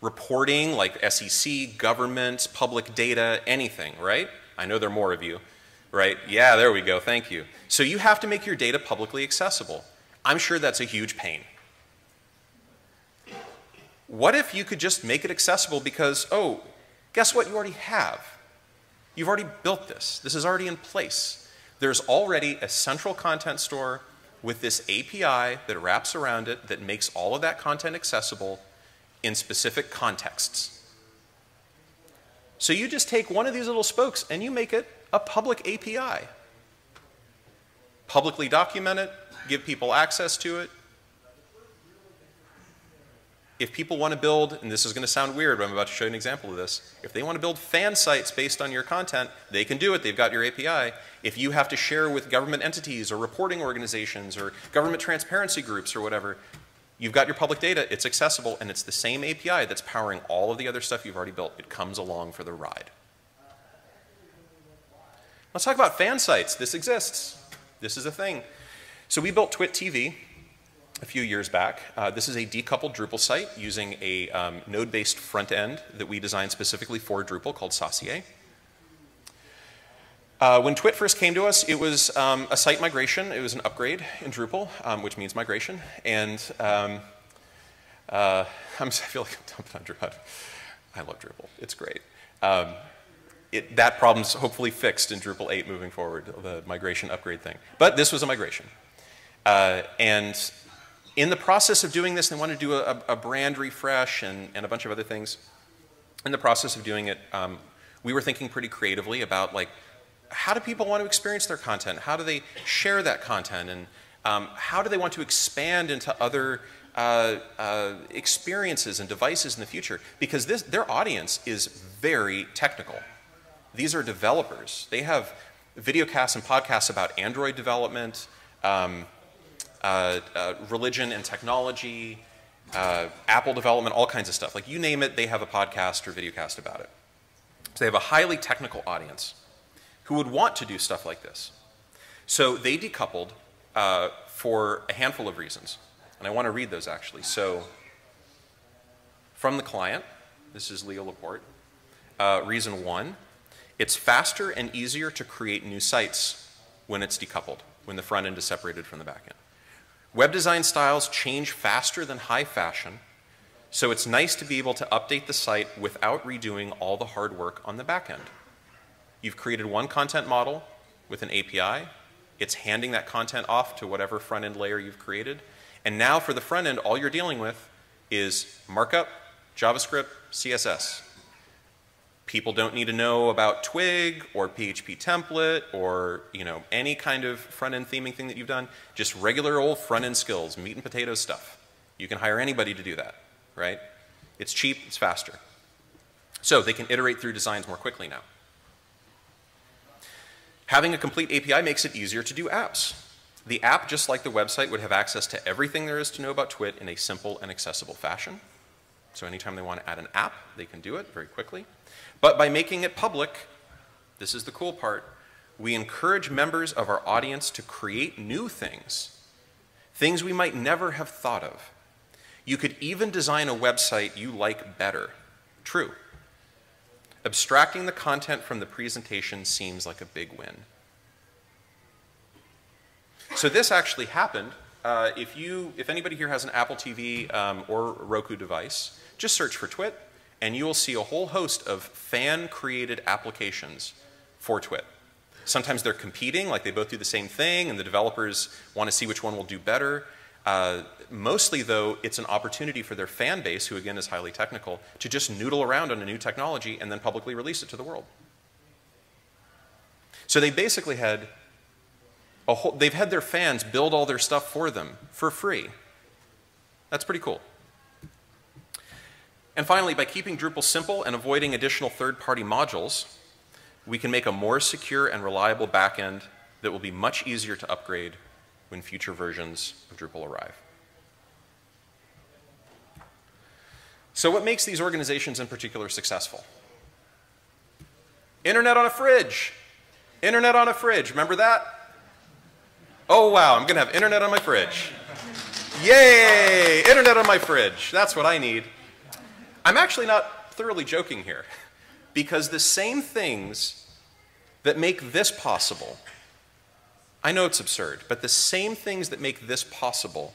reporting like SEC, government, public data, anything, right? I know there are more of you, right? Yeah, there we go, thank you. So you have to make your data publicly accessible. I'm sure that's a huge pain. What if you could just make it accessible because, oh, guess what you already have? You've already built this. This is already in place. There's already a central content store with this API that wraps around it that makes all of that content accessible in specific contexts. So you just take one of these little spokes and you make it a public API. Publicly document it, give people access to it. If people want to build, and this is going to sound weird, but I'm about to show you an example of this. If they want to build fan sites based on your content, they can do it. They've got your API. If you have to share with government entities or reporting organizations or government transparency groups or whatever, you've got your public data, it's accessible, and it's the same API that's powering all of the other stuff you've already built. It comes along for the ride. Let's talk about fan sites. This exists. This is a thing. So we built TWiT TV a few years back. Uh, this is a decoupled Drupal site using a um, node-based front end that we designed specifically for Drupal called Saucier. Uh, when TWiT first came to us, it was um, a site migration. It was an upgrade in Drupal, um, which means migration. And um, uh, i feel like I'm dumping on Drupal. I love Drupal. It's great. Um, it, that problem's hopefully fixed in Drupal 8 moving forward, the migration upgrade thing. But this was a migration. Uh, and in the process of doing this, they wanted to do a, a brand refresh and, and, a bunch of other things. In the process of doing it, um, we were thinking pretty creatively about like, how do people want to experience their content? How do they share that content? And um, how do they want to expand into other uh, uh, experiences and devices in the future? Because this, their audience is very technical. These are developers. They have videocasts and podcasts about Android development, um, uh, uh, religion and technology, uh, Apple development, all kinds of stuff. Like you name it, they have a podcast or videocast about it. So they have a highly technical audience who would want to do stuff like this. So they decoupled uh, for a handful of reasons. And I want to read those actually. So from the client, this is Leo Laporte. Uh, reason one, it's faster and easier to create new sites when it's decoupled, when the front end is separated from the back end. Web design styles change faster than high fashion, so it's nice to be able to update the site without redoing all the hard work on the back end. You've created one content model with an API, it's handing that content off to whatever front end layer you've created, and now for the front end, all you're dealing with is markup, JavaScript, CSS. People don't need to know about Twig or PHP template or you know any kind of front-end theming thing that you've done. Just regular old front-end skills, meat and potatoes stuff. You can hire anybody to do that, right? It's cheap, it's faster. So they can iterate through designs more quickly now. Having a complete API makes it easier to do apps. The app, just like the website, would have access to everything there is to know about TWiT in a simple and accessible fashion. So anytime they want to add an app, they can do it very quickly. But by making it public, this is the cool part, we encourage members of our audience to create new things, things we might never have thought of. You could even design a website you like better. True. Abstracting the content from the presentation seems like a big win. So this actually happened. Uh, if, you, if anybody here has an Apple TV um, or Roku device, just search for TWiT and you will see a whole host of fan-created applications for TWiT. Sometimes they're competing, like they both do the same thing, and the developers want to see which one will do better. Uh, mostly, though, it's an opportunity for their fan base, who again is highly technical, to just noodle around on a new technology and then publicly release it to the world. So they basically had a whole, they've had their fans build all their stuff for them for free. That's pretty cool. And finally, by keeping Drupal simple and avoiding additional third-party modules, we can make a more secure and reliable backend that will be much easier to upgrade when future versions of Drupal arrive. So what makes these organizations in particular successful? Internet on a fridge. Internet on a fridge. Remember that? Oh, wow, I'm going to have internet on my fridge. Yay! Internet on my fridge. That's what I need. I'm actually not thoroughly joking here, because the same things that make this possible, I know it's absurd, but the same things that make this possible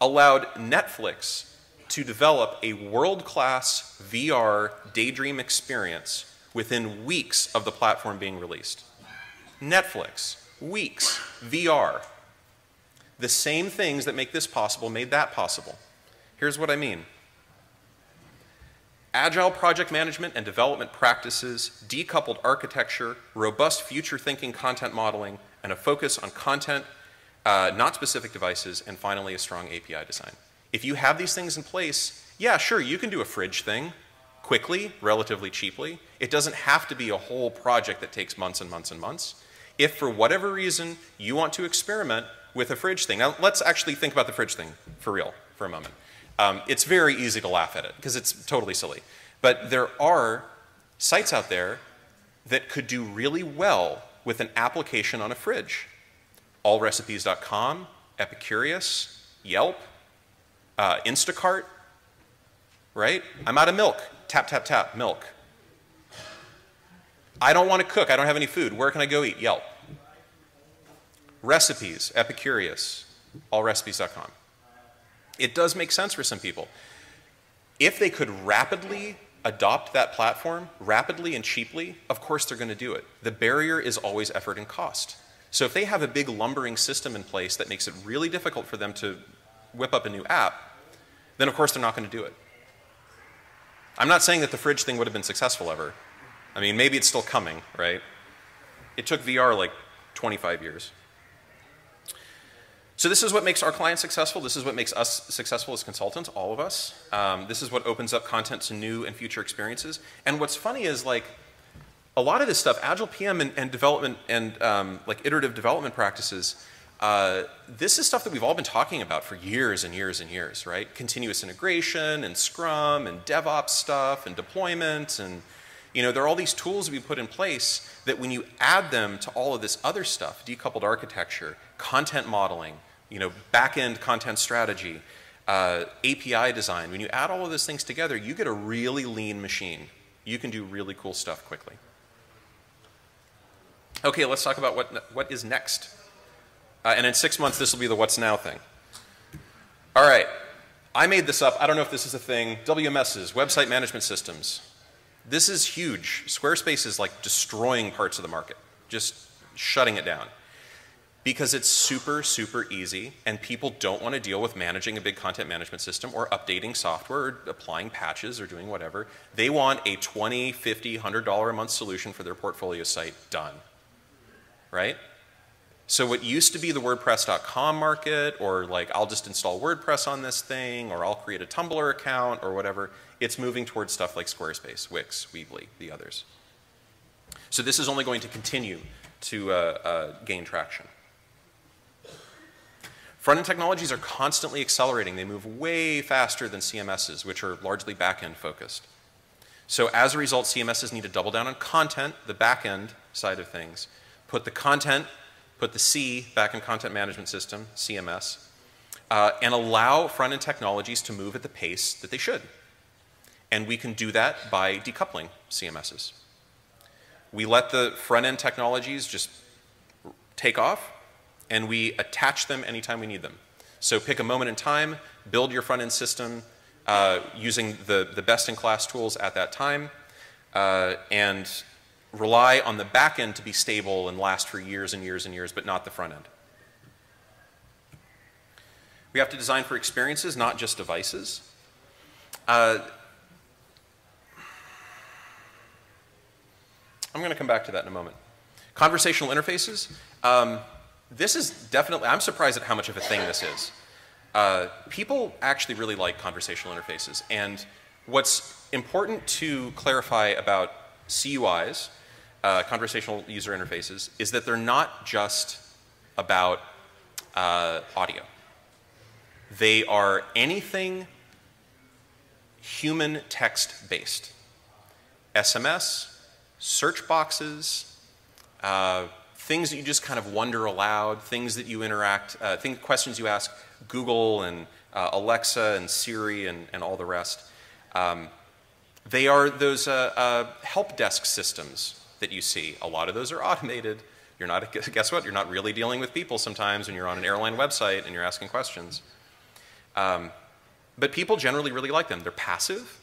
allowed Netflix to develop a world-class VR daydream experience within weeks of the platform being released. Netflix, weeks, VR. The same things that make this possible made that possible. Here's what I mean. Agile project management and development practices, decoupled architecture, robust future thinking content modeling, and a focus on content, uh, not specific devices, and finally a strong API design. If you have these things in place, yeah, sure, you can do a fridge thing quickly, relatively cheaply. It doesn't have to be a whole project that takes months and months and months. If for whatever reason you want to experiment with a fridge thing, now let's actually think about the fridge thing for real for a moment. Um, it's very easy to laugh at it because it's totally silly. But there are sites out there that could do really well with an application on a fridge. Allrecipes.com, Epicurious, Yelp, uh, Instacart, right? I'm out of milk. Tap, tap, tap, milk. I don't want to cook. I don't have any food. Where can I go eat? Yelp. Recipes, Epicurious, allrecipes.com. It does make sense for some people. If they could rapidly adopt that platform, rapidly and cheaply, of course they're going to do it. The barrier is always effort and cost. So if they have a big lumbering system in place that makes it really difficult for them to whip up a new app, then of course they're not going to do it. I'm not saying that the fridge thing would have been successful ever. I mean, maybe it's still coming, right? It took VR like 25 years. So this is what makes our clients successful. This is what makes us successful as consultants, all of us. Um, this is what opens up content to new and future experiences. And what's funny is like, a lot of this stuff, Agile PM and, and development and um, like iterative development practices, uh, this is stuff that we've all been talking about for years and years and years, right? Continuous integration and Scrum and DevOps stuff and deployment and you know, there are all these tools we put in place that when you add them to all of this other stuff, decoupled architecture, content modeling, you know, back-end content strategy, uh, API design, when you add all of those things together, you get a really lean machine. You can do really cool stuff quickly. Okay, let's talk about what, what is next. Uh, and in six months, this will be the what's now thing. All right, I made this up. I don't know if this is a thing. WMSs, website management systems. This is huge. Squarespace is like destroying parts of the market, just shutting it down. Because it's super, super easy, and people don't want to deal with managing a big content management system or updating software or applying patches or doing whatever. They want a 20, 50, $100 a month solution for their portfolio site done. Right? So what used to be the WordPress.com market, or like I'll just install WordPress on this thing, or I'll create a Tumblr account, or whatever, it's moving towards stuff like Squarespace, Wix, Weebly, the others. So this is only going to continue to uh, uh, gain traction. Front-end technologies are constantly accelerating. They move way faster than CMSs, which are largely back-end focused. So as a result, CMSs need to double down on content, the back-end side of things, put the content put the C back in Content Management System, CMS, uh, and allow front-end technologies to move at the pace that they should. And we can do that by decoupling CMSs. We let the front-end technologies just take off, and we attach them anytime we need them. So pick a moment in time, build your front-end system uh, using the, the best-in-class tools at that time, uh, and rely on the back end to be stable and last for years and years and years, but not the front end. We have to design for experiences, not just devices. Uh, I'm going to come back to that in a moment. Conversational interfaces. Um, this is definitely, I'm surprised at how much of a thing this is. Uh, people actually really like conversational interfaces. And what's important to clarify about CUIs uh, conversational user interfaces is that they're not just about uh, audio. They are anything human text based. SMS, search boxes, uh, things that you just kind of wonder aloud, things that you interact, uh, think, questions you ask Google and uh, Alexa and Siri and, and all the rest. Um, they are those uh, uh, help desk systems that you see. A lot of those are automated. You're not, guess what? You're not really dealing with people sometimes when you're on an airline website and you're asking questions. Um, but people generally really like them. They're passive.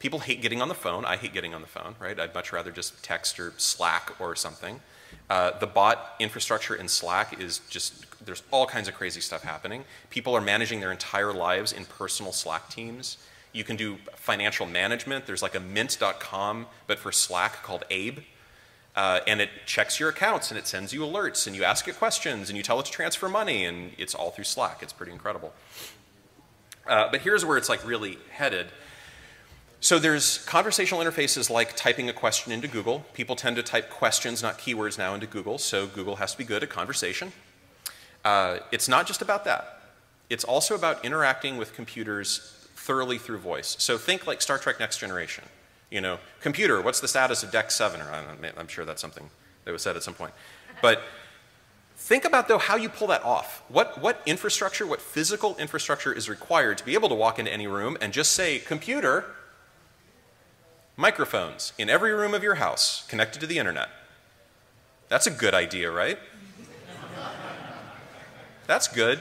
People hate getting on the phone. I hate getting on the phone, right? I'd much rather just text or Slack or something. Uh, the bot infrastructure in Slack is just, there's all kinds of crazy stuff happening. People are managing their entire lives in personal Slack teams you can do financial management. There's like a mint.com, but for Slack called Abe. Uh, and it checks your accounts and it sends you alerts and you ask it questions and you tell it to transfer money and it's all through Slack. It's pretty incredible. Uh, but here's where it's like really headed. So there's conversational interfaces like typing a question into Google. People tend to type questions, not keywords now, into Google, so Google has to be good at conversation. Uh, it's not just about that. It's also about interacting with computers thoroughly through voice. So think like Star Trek Next Generation. You know, computer, what's the status of Deck 7? Or I'm sure that's something that was said at some point. But think about, though, how you pull that off. What, what infrastructure, what physical infrastructure is required to be able to walk into any room and just say, computer, microphones in every room of your house connected to the internet. That's a good idea, right? That's good.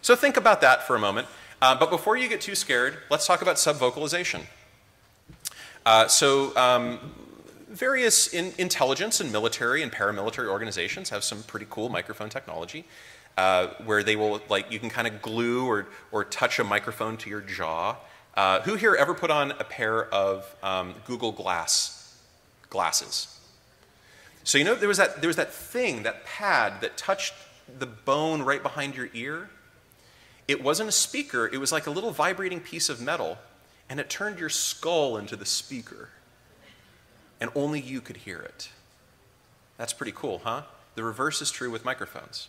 So think about that for a moment. Uh, but before you get too scared, let's talk about subvocalization. Uh, so um, various in intelligence and military and paramilitary organizations have some pretty cool microphone technology uh, where they will, like, you can kind of glue or, or touch a microphone to your jaw. Uh, who here ever put on a pair of um, Google Glass glasses? So you know there was, that, there was that thing, that pad that touched the bone right behind your ear? It wasn't a speaker, it was like a little vibrating piece of metal and it turned your skull into the speaker. And only you could hear it. That's pretty cool, huh? The reverse is true with microphones.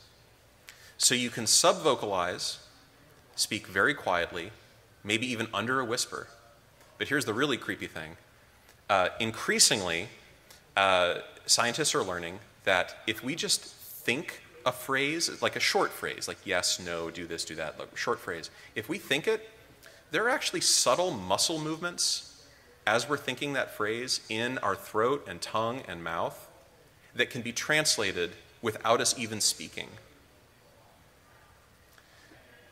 So you can subvocalize, speak very quietly, maybe even under a whisper. But here's the really creepy thing. Uh, increasingly, uh, scientists are learning that if we just think a phrase, like a short phrase, like yes, no, do this, do that, like short phrase, if we think it, there are actually subtle muscle movements as we're thinking that phrase in our throat and tongue and mouth that can be translated without us even speaking.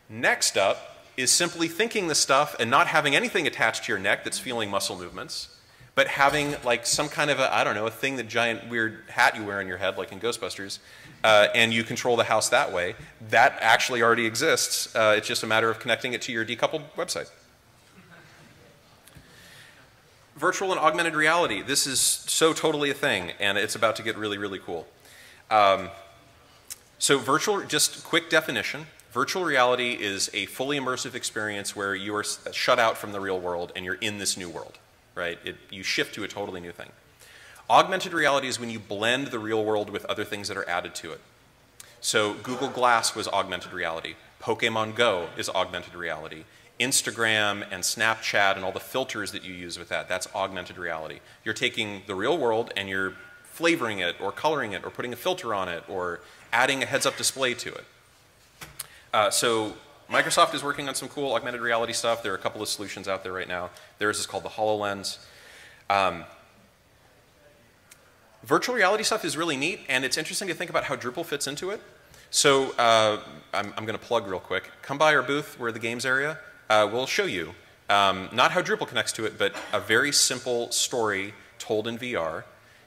Next up is simply thinking the stuff and not having anything attached to your neck that's feeling muscle movements, but having like some kind of a, I don't know, a thing, the giant weird hat you wear on your head, like in Ghostbusters, uh, and you control the house that way, that actually already exists. Uh, it's just a matter of connecting it to your decoupled website. Virtual and augmented reality. This is so totally a thing, and it's about to get really, really cool. Um, so virtual, just quick definition. Virtual reality is a fully immersive experience where you are uh, shut out from the real world and you're in this new world, right? It, you shift to a totally new thing. Augmented reality is when you blend the real world with other things that are added to it. So Google Glass was augmented reality. Pokemon Go is augmented reality. Instagram and Snapchat and all the filters that you use with that, that's augmented reality. You're taking the real world and you're flavoring it or coloring it or putting a filter on it or adding a heads-up display to it. Uh, so Microsoft is working on some cool augmented reality stuff. There are a couple of solutions out there right now. Theirs is called the HoloLens. Um, virtual reality stuff is really neat, and it's interesting to think about how Drupal fits into it. So uh, I'm, I'm going to plug real quick. Come by our booth, we're the games area. Uh, we'll show you um, not how Drupal connects to it, but a very simple story told in VR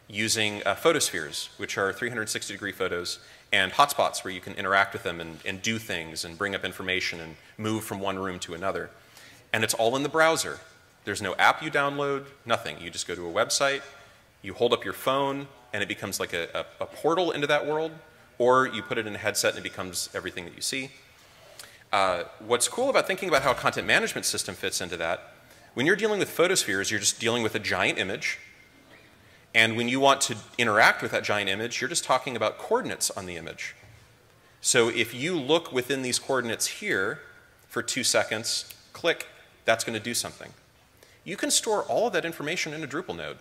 using uh, photospheres, which are 360 degree photos, and hotspots where you can interact with them and, and do things and bring up information and move from one room to another. And it's all in the browser. There's no app you download, nothing. You just go to a website, you hold up your phone and it becomes like a, a, a, portal into that world, or you put it in a headset and it becomes everything that you see. Uh, what's cool about thinking about how a content management system fits into that, when you're dealing with photospheres, you're just dealing with a giant image. And when you want to interact with that giant image, you're just talking about coordinates on the image. So if you look within these coordinates here for two seconds, click, that's going to do something. You can store all of that information in a Drupal node.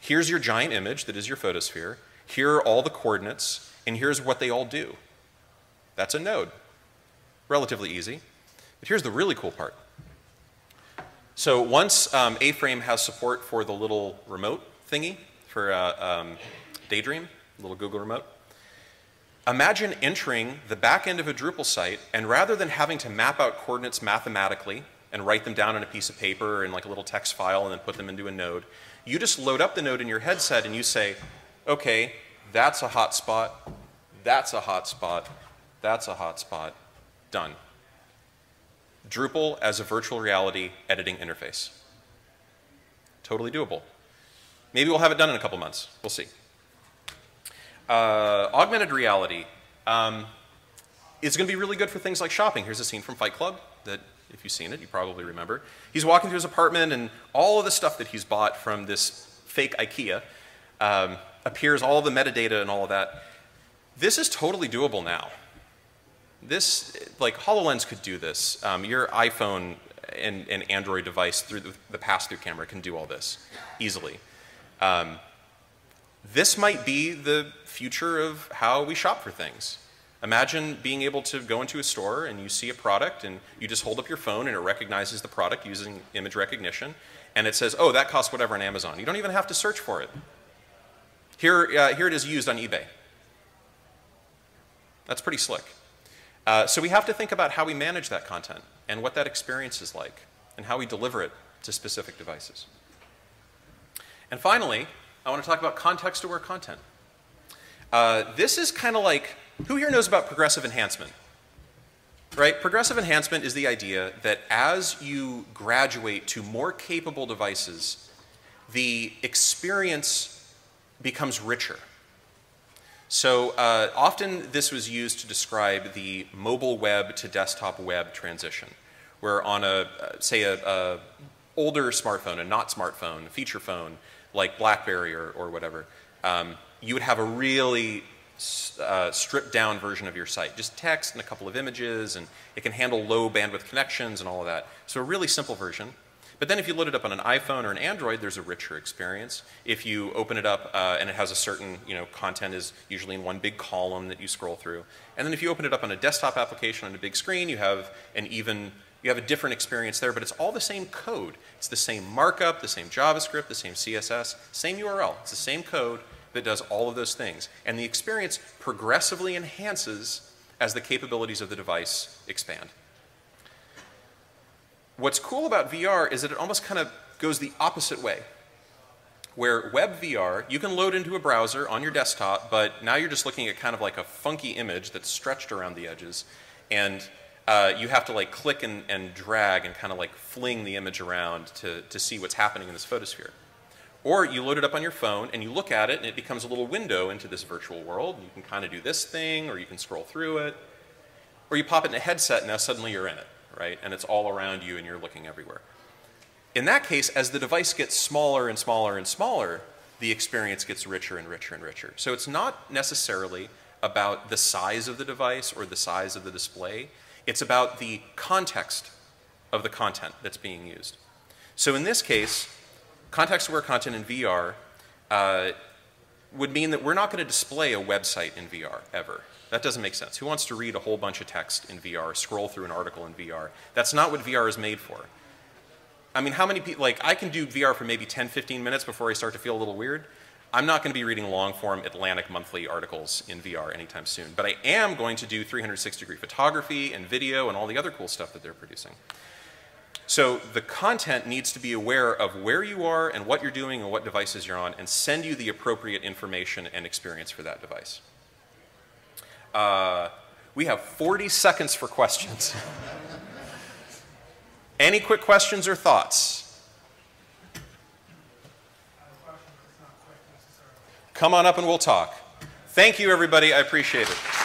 Here's your giant image that is your photosphere. Here are all the coordinates, and here's what they all do. That's a node. Relatively easy. But here's the really cool part. So once um, A-Frame has support for the little remote thingy for uh, um, Daydream, little Google remote, imagine entering the back end of a Drupal site, and rather than having to map out coordinates mathematically and write them down on a piece of paper in like a little text file and then put them into a node, you just load up the node in your headset and you say, okay, that's a hotspot, that's a hotspot, that's a hotspot, done. Drupal as a virtual reality editing interface. Totally doable. Maybe we'll have it done in a couple months. We'll see. Uh, augmented reality um, is going to be really good for things like shopping. Here's a scene from Fight Club that, if you've seen it, you probably remember. He's walking through his apartment, and all of the stuff that he's bought from this fake IKEA um, appears, all the metadata and all of that. This is totally doable now. This, like HoloLens could do this. Um, your iPhone and, and, Android device through the, the pass-through camera can do all this easily. Um, this might be the future of how we shop for things. Imagine being able to go into a store and you see a product and you just hold up your phone and it recognizes the product using image recognition and it says, oh, that costs whatever on Amazon. You don't even have to search for it. Here, uh, here it is used on eBay. That's pretty slick. Uh, so we have to think about how we manage that content and what that experience is like and how we deliver it to specific devices. And finally, I want to talk about context-aware content. Uh, this is kind of like, who here knows about progressive enhancement? Right? Progressive enhancement is the idea that as you graduate to more capable devices, the experience becomes richer. So uh, often this was used to describe the mobile web to desktop web transition, where on a, uh, say a, a, older smartphone, a not smartphone, a feature phone, like BlackBerry or, or whatever, um, you would have a really uh, stripped down version of your site, just text and a couple of images, and it can handle low bandwidth connections and all of that. So a really simple version. But then if you load it up on an iPhone or an Android, there's a richer experience. If you open it up uh, and it has a certain, you know, content is usually in one big column that you scroll through. And then if you open it up on a desktop application on a big screen, you have an even, you have a different experience there, but it's all the same code. It's the same markup, the same JavaScript, the same CSS, same URL. It's the same code, that does all of those things. And the experience progressively enhances as the capabilities of the device expand. What's cool about VR is that it almost kind of goes the opposite way. Where web VR, you can load into a browser on your desktop, but now you're just looking at kind of like a funky image that's stretched around the edges. And uh, you have to like click and, and drag and kind of like fling the image around to, to see what's happening in this photosphere. Or you load it up on your phone and you look at it and it becomes a little window into this virtual world. You can kind of do this thing or you can scroll through it. Or you pop it in a headset and now suddenly you're in it, right? And it's all around you and you're looking everywhere. In that case, as the device gets smaller and smaller and smaller, the experience gets richer and richer and richer. So it's not necessarily about the size of the device or the size of the display. It's about the context of the content that's being used. So in this case, Context-aware content in VR uh, would mean that we're not going to display a website in VR ever. That doesn't make sense. Who wants to read a whole bunch of text in VR, scroll through an article in VR? That's not what VR is made for. I mean, how many people, like, I can do VR for maybe 10, 15 minutes before I start to feel a little weird. I'm not going to be reading long form Atlantic monthly articles in VR anytime soon, but I am going to do 360 degree photography and video and all the other cool stuff that they're producing. So the content needs to be aware of where you are and what you're doing and what devices you're on and send you the appropriate information and experience for that device. Uh, we have 40 seconds for questions. Any quick questions or thoughts? Come on up and we'll talk. Thank you, everybody. I appreciate it.